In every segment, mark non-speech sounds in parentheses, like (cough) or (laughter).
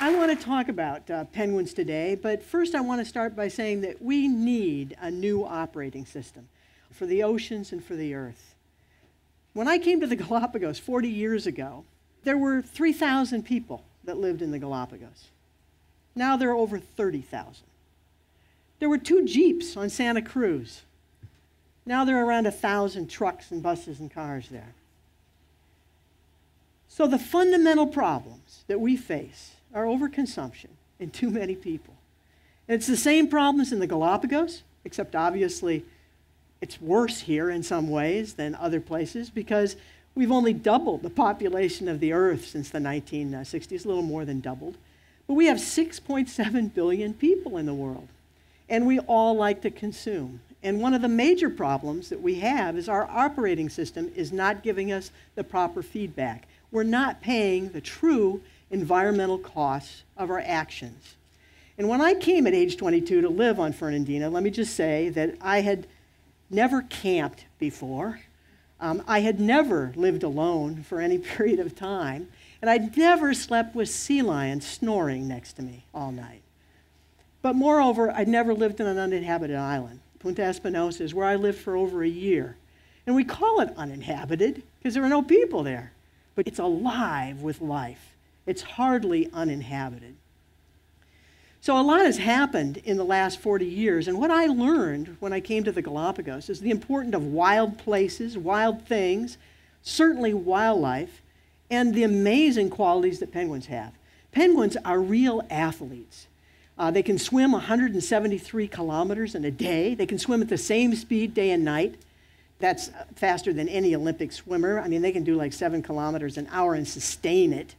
I want to talk about uh, penguins today, but first I want to start by saying that we need a new operating system for the oceans and for the earth. When I came to the (laughs) Galapagos 40 years ago, there were 3,000 people that lived in the Galapagos. Now there are over 30,000. There were two Jeeps on Santa Cruz. Now there are around 1,000 trucks and buses and cars there. So the fundamental problems that we face are overconsumption in too many people. And it's the same problems in the Galapagos, except obviously it's worse here in some ways than other places because we've only doubled the population of the Earth since the 1960s, a little more than doubled. But we have 6.7 billion people in the world, and we all like to consume. And one of the major problems that we have is our operating system is not giving us the proper feedback. We're not paying the true environmental costs of our actions. And when I came at age 22 to live on Fernandina, let me just say that I had never camped before. Um, I had never lived alone for any (laughs) period of time, and I'd never slept with sea lions snoring next to me all night. But moreover, I'd never lived on an uninhabited island. Punta Espinosa is where I lived for over a year. And we call it uninhabited because there are no people there, but it's alive with life. It's hardly uninhabited. So, a lot has happened in the last 40 years, and what I learned when I came to the Galapagos is the importance of wild places, wild things, certainly wildlife, and the amazing qualities that penguins have. Penguins are real athletes. Uh, they can swim 173 kilometers in a day. They can swim at the same speed day and night. That's faster than any Olympic swimmer. I mean, they can do like seven kilometers an hour and sustain it.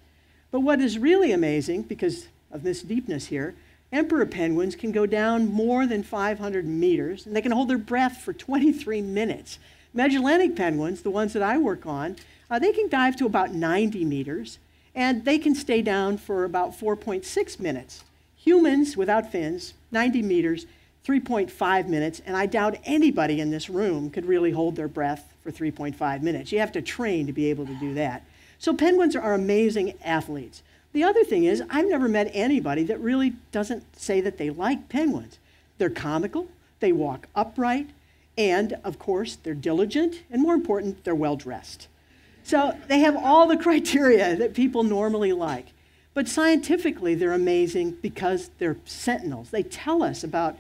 But what is really amazing, because of this deepness here, emperor penguins can go down more than 500 meters, and they can hold their breath for 23 minutes. Magellanic penguins, the ones that I work on, uh, they can dive to about 90 meters, and they can stay down for about 4.6 minutes. Humans without fins, 90 meters, 3.5 minutes, and I doubt anybody in this room could really hold their breath for 3.5 minutes. You have to train to be able to do that. So penguins are amazing athletes. The other thing is, I've never met anybody that really doesn't say that they like penguins. They're comical, they walk upright, and of course, they're diligent, and more important, they're well dressed. So they have all the (laughs) criteria that people normally like. But scientifically, they're amazing because they're sentinels. They tell us about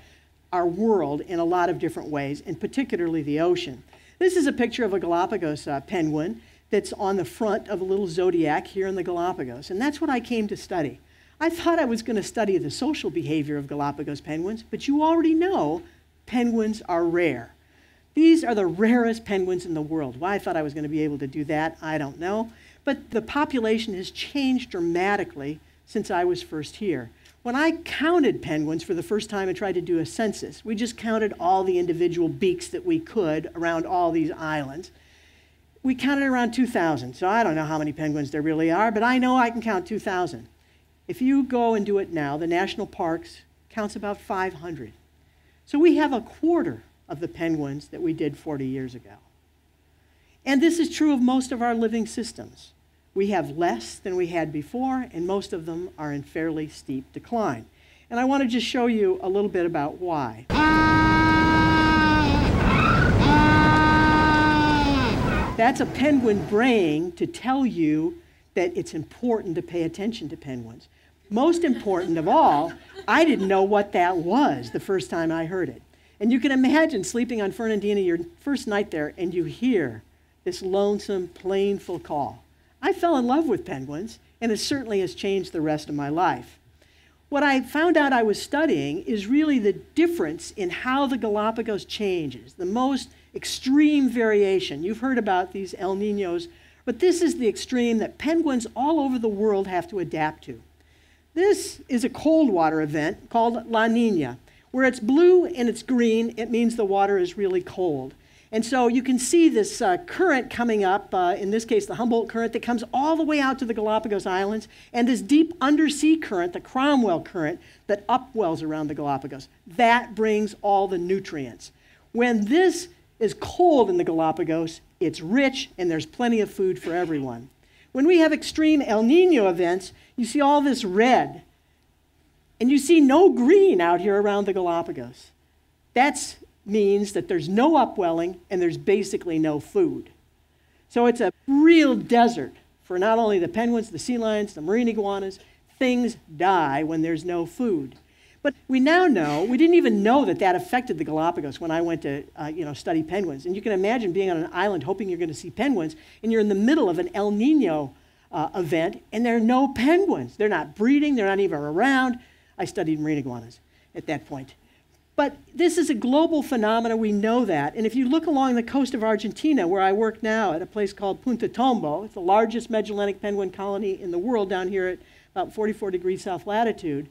our world in a lot of different ways, and particularly the ocean. This is a picture of a Galapagos uh, penguin that's on the front of a little zodiac here in the Galapagos. And that's what I came to study. I thought I was going to study the social behavior of Galapagos penguins, but you already know penguins are rare. These are the rarest penguins in the world. Why I thought I was going to be able to do that, I don't know. But the population has changed dramatically since I was first here. When I counted penguins for the first time and tried to do a census, we just counted all the individual beaks that we could around all these islands we counted around 2,000. So I don't know how many penguins there really are, but I know I can count 2,000. If you go and do it now, the national parks counts about 500. So we have a quarter of the penguins that we did 40 years ago. And this is true of most of our living systems. We have less than we had before, and most of them are in fairly steep decline. And I want to just show you a little bit about why. That's a penguin braying to tell you that it's important to pay attention to penguins. Most important of all, I didn't know what that was the first time I heard it. And you can imagine sleeping on Fernandina your first night there and you hear this lonesome, plainful call. I fell in love with penguins, and it certainly has changed the rest of my life. What I found out I was studying is really the difference in how the Galapagos changes. The most extreme variation. You've heard about these El Ninos, but this is the extreme that penguins all over the world have to adapt to. This is a cold water event called La Nina. Where it's blue and it's green, it means the water is really cold. And so you can see this uh, current coming up, uh, in this case, the Humboldt current, that comes all the way out to the Galapagos Islands, and this deep undersea current, the Cromwell current, that upwells around the Galapagos. That brings all the nutrients. When this is cold in the Galapagos, it's rich and there's plenty of food for everyone. When we have extreme El Nino events, you see all this red, and you see no green out here around the Galapagos. That means that there's no upwelling and there's basically no food. So it's a real desert for not only the penguins, the sea lions, the marine iguanas. Things die when there's no food. But we now know, we didn't even know that that affected the Galapagos when I went to uh, you know, study penguins. And you can imagine being on an island hoping you're going to see penguins, and you're in the middle of an El Nino uh, event, and there are no penguins. They're not breeding, they're not even around. I studied marine iguanas at that point. But this is a global phenomenon, we know that. And if you look along the coast of Argentina, where I work now at a place called Punta Tombo, it's the largest Magellanic penguin colony in the world down here at about 44 degrees south latitude,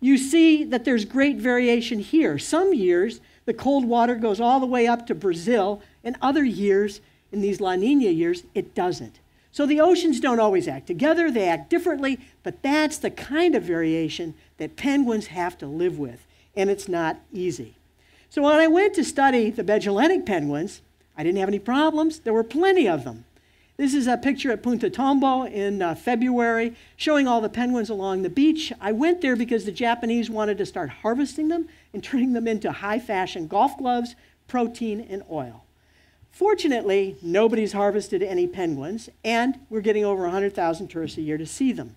you see that there's great variation here. Some years, the cold water goes all the way up to Brazil, and other years, in these La Nina years, it doesn't. So the oceans don't always act together, they act differently, but that's the kind of variation that penguins have to live with, and it's not easy. So when I went to study the Magellanic penguins, I didn't have any problems. There were plenty of them. This is a picture at Punta Tombo in uh, February showing all the penguins along the beach. I went there because the Japanese wanted to start harvesting them and turning them into high fashion golf gloves, protein, and oil. Fortunately, nobody's harvested any penguins, and we're getting over 100,000 tourists a year to see them.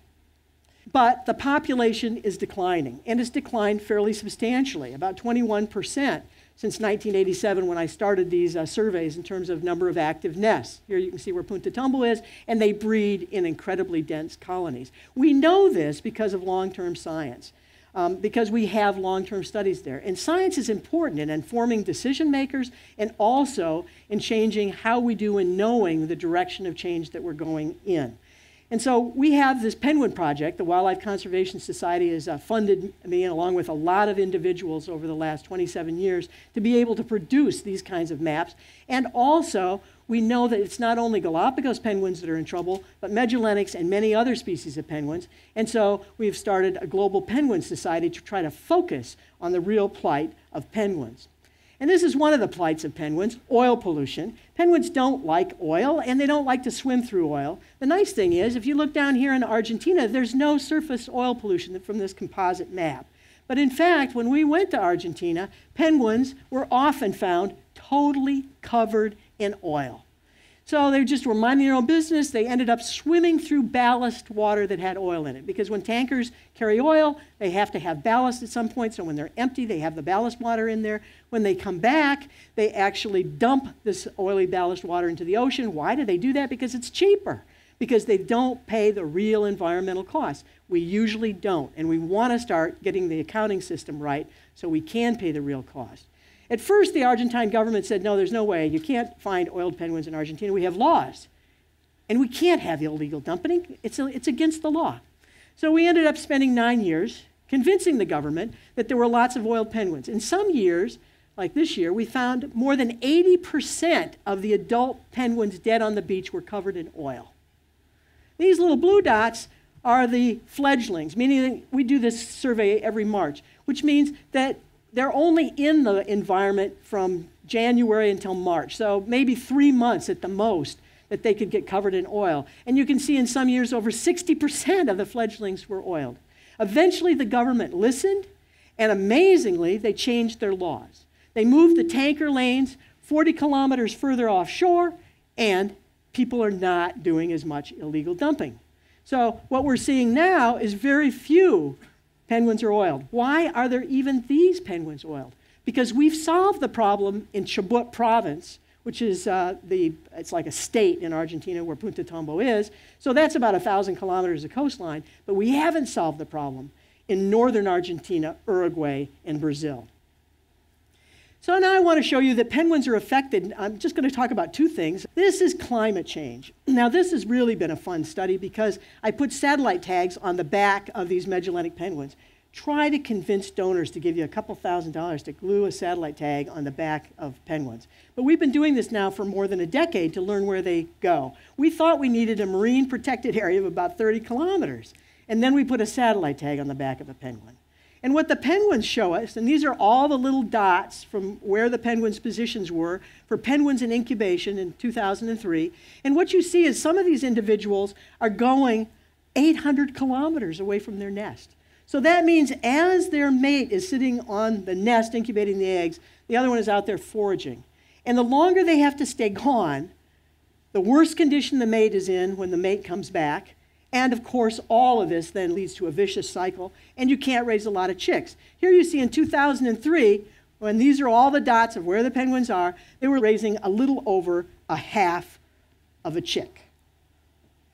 But the population is declining, and it's declined fairly substantially, about 21% since 1987 when I started these uh, surveys in terms of number of active nests. Here you can see where Punta Tombo is, and they breed in incredibly dense colonies. We know this because of long-term science. Um, because we have long term studies there. And science is important in informing decision makers and also in changing how we do in knowing the direction of change that we're going in. And so we have this penguin project. The Wildlife Conservation Society has uh, funded me, along with a lot of individuals over the last 27 years, to be able to produce these kinds of maps. And also, we know that it's not only Galapagos penguins that are in trouble, but Magellanics and many other species of penguins. And so we've started a global penguin society to try to focus on the real plight of penguins. And this is one of the plights of penguins oil pollution. Penguins don't like oil and they don't like to swim through oil. The nice thing is, if you look down here in Argentina, there's no surface oil pollution from this composite map. But in fact, when we went to Argentina, penguins were often found totally covered in oil. So they just were minding their own business. They ended up swimming through ballast water that had oil in it. Because when tankers carry oil, they have to have ballast at some point. So when they're empty, they have the ballast water in there. When they come back, they actually dump this oily ballast water into the ocean. Why do they do that? Because it's cheaper. Because they don't pay the real environmental costs. We usually don't. And we want to start getting the accounting system right so we can pay the real cost. At first, the Argentine government said, no, there's no way. You can't find oiled penguins in Argentina. We have laws. And we can't have illegal dumping, it's, a, it's against the law. So we ended up spending nine years convincing the government that there were lots of oiled penguins. In some years, like this year, we found more than 80% of the adult penguins dead on the beach were covered in oil. These little blue dots are the fledglings, meaning we do this survey every March, which means that they're only in the environment from January until March, so maybe three months at the most that they could get covered in oil. And you can see in some years over 60% of the fledglings were oiled. Eventually, the government listened, and amazingly, they changed their laws. They moved the tanker lanes 40 kilometers further offshore, and people are not doing as much illegal dumping. So, what we're seeing now is very few penguins are oiled. Why are there even these penguins oiled? Because we've solved the problem in Chubut province, which is uh, the, it's like a state in Argentina where Punta Tombo is. So that's about 1,000 kilometers of coastline. But we haven't solved the problem in northern Argentina, Uruguay, and Brazil. So now I want to show you that penguins are affected. I'm just going to talk about two things. This is climate change. Now, this has really been a fun study because I put satellite tags on the back of these Magellanic penguins, try to convince donors to give you a couple thousand dollars to glue a satellite tag on the back of penguins. But we've been doing this now for more than a decade to learn where they go. We thought we needed a marine protected area of about 30 kilometers, and then we put a satellite tag on the back of a penguin. And what the penguins show us, and these are all the little dots from where the penguins' positions were for penguins in incubation in 2003. And what you see is some of these individuals are going 800 kilometers away from their nest. So that means as their mate is sitting on the nest incubating the eggs, the other one is out there foraging. And the longer they have to stay gone, the worse condition the mate is in when the mate comes back. And of course, all of this then leads to a vicious cycle, and you can't raise a lot of chicks. Here you see in 2003, when these are all the dots of where the penguins are, they were raising a little over a half of a chick.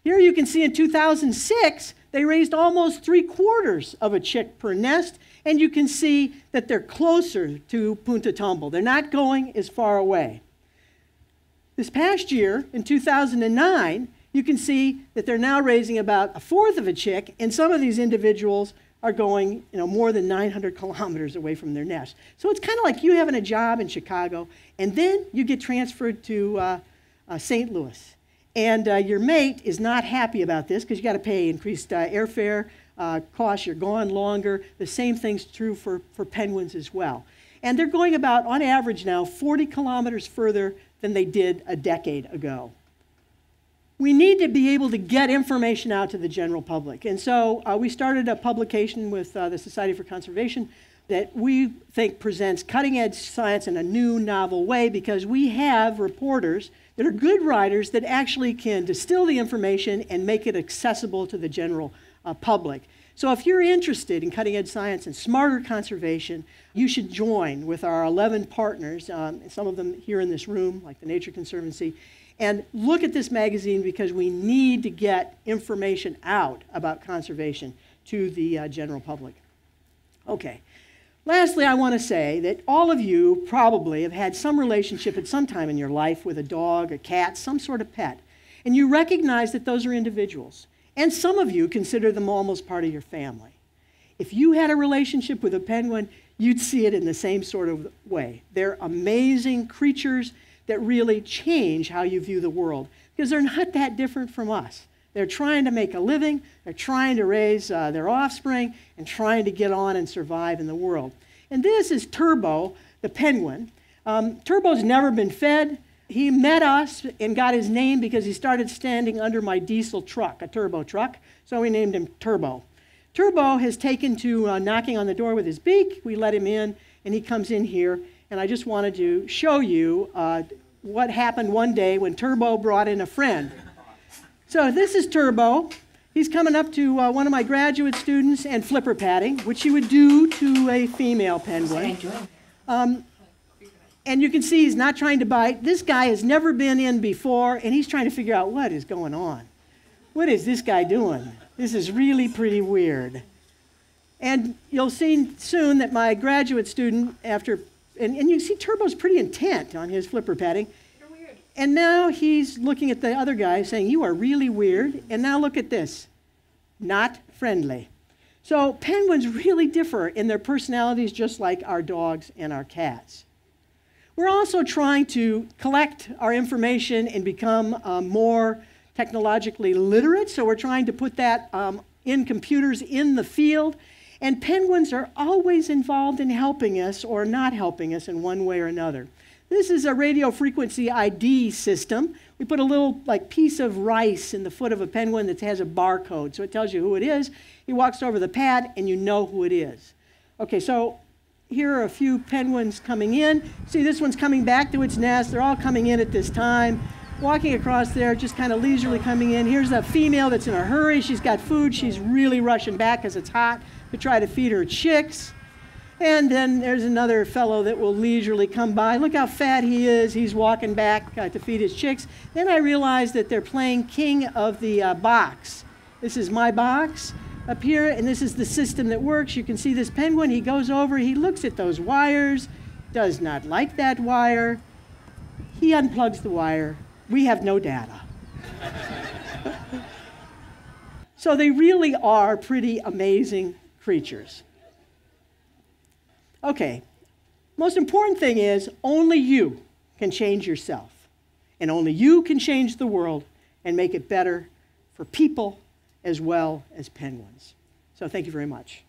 Here you can see in 2006, they raised almost three quarters of a chick per nest, and you can see that they're closer to Punta Tombo. They're not going as far away. This past year, in 2009, you can see that they're now raising about a fourth of a chick, and some of these individuals are going you know, more than 900 (laughs) kilometers away from their nest. So it's kind of like you having a job in Chicago, and then you get transferred to uh, uh, St. Louis. And uh, your mate is not happy about this because you got to pay increased uh, airfare uh, costs, you're gone longer. The same thing's true for, for penguins as well. And they're going about, on average now, 40 kilometers further than they did a decade ago. We need to be able to get information out to the general public. And so uh, we started a publication with uh, the Society for Conservation that we think presents cutting edge science in a new, novel way because we have reporters that are good writers that actually can distill the information and make it accessible to the general uh, public. So if you're interested in cutting edge science and smarter conservation, you should join with our 11 partners, um, some of them here in this room, like the Nature Conservancy, and look at this magazine because we need to get information out about conservation to the uh, general public. Okay. Lastly, I want to say that all of you probably have had some relationship at some time in your life with a dog, a cat, some sort of pet. And you recognize that those are individuals. And some of you consider them almost part of your family. If you had a relationship with a penguin, you'd see it in the same sort of way. They're amazing creatures that really change how you view the world because they're not that different from us. They're trying to make a living, they're trying to raise uh, their offspring, and trying to get on and survive in the world. And this is Turbo, the penguin. Um, Turbo's never been fed. He met us and got his name because he started standing under my diesel truck, a turbo truck, so we named him Turbo. Turbo has taken to uh, knocking on the door with his beak. We let him in, and he comes in here. And I just wanted to show you uh, what happened one day when Turbo brought in a friend. So this is Turbo. He's coming up to uh, one of my graduate students and flipper patting, which he would do to a female penguin. Um, and you can see he's not trying to bite. This guy has never been in before, and he's trying to figure out what is going on. What is this guy doing? This is really pretty weird. And you'll see soon that my graduate student, after, and, and you see Turbo's pretty intent on his flipper patting. And now he's looking at the other guy saying, You are really weird. And now look at this not friendly. So penguins really differ in their personalities, just like our dogs and our cats. We're also trying to collect our information and become um, more technologically literate. So we're trying to put that um, in computers in the field. And penguins are always involved in helping us or not helping us in one way or another. This is a radio frequency ID system. We put a little like piece of rice in the foot of a penguin that has a barcode, so it tells you who it is. He walks over the pad, and you know who it is. Okay, so here are a few penguins coming in. See, this one's coming back to its nest. They're all coming in at this time. Walking across there, just kind of leisurely coming in. Here's a female that's in a hurry. She's got food. She's really rushing back because it's hot to try to feed her chicks. And then there's another fellow that will leisurely come by. Look how fat he is. He's walking back uh, to feed his chicks. Then I realized that they're playing King of the uh, Box. This is my box up here, and this is the system that works. You can see this penguin. He goes over, he looks at those wires, does not like that wire. He unplugs the wire. We have no data. (laughs) so they really are pretty amazing creatures. Okay, most important thing is only you can change yourself. And only you can change the world and make it better for people as well as penguins. So thank you very much.